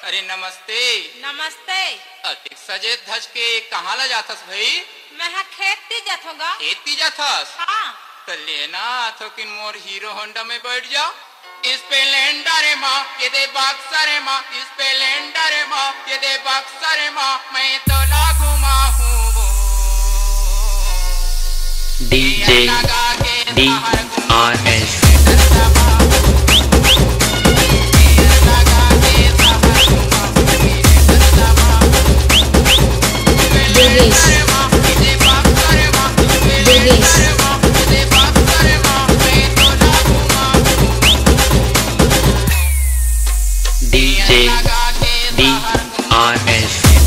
अरे नमस्ते। नमस्ते। अधिक सजे धज के कहाँ ला जाथस भाई? मैं हा खेती जात होगा खेती जाथस? हाँ। तो लेना तो किन मोर हीरो होंडा में बैठ जाओ इस पे लेंडर माँ ये दे बक्सर माँ। इस पे लेंडर माँ ये दे बक्सर माँ। मैं तो लागू माँ हूँ वो। बाहर घूमा। R S Durgesh Durgesh DJ D R S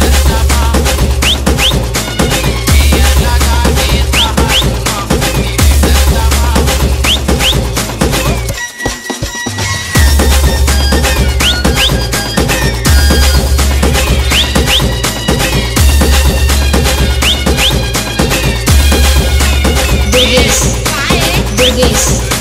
Burgess. Burgess.